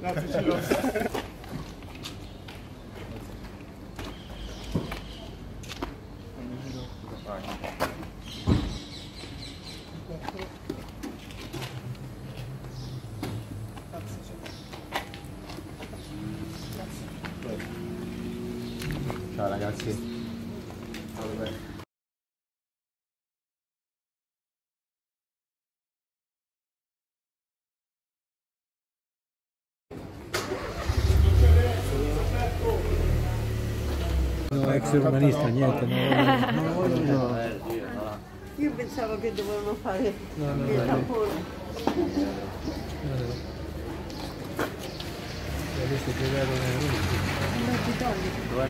Grazie, l'ho. Ciao ragazzi. Ciao, ex romanista, niente, no, no, no. Io pensavo che dovevano fare il tampone. Adesso che vedo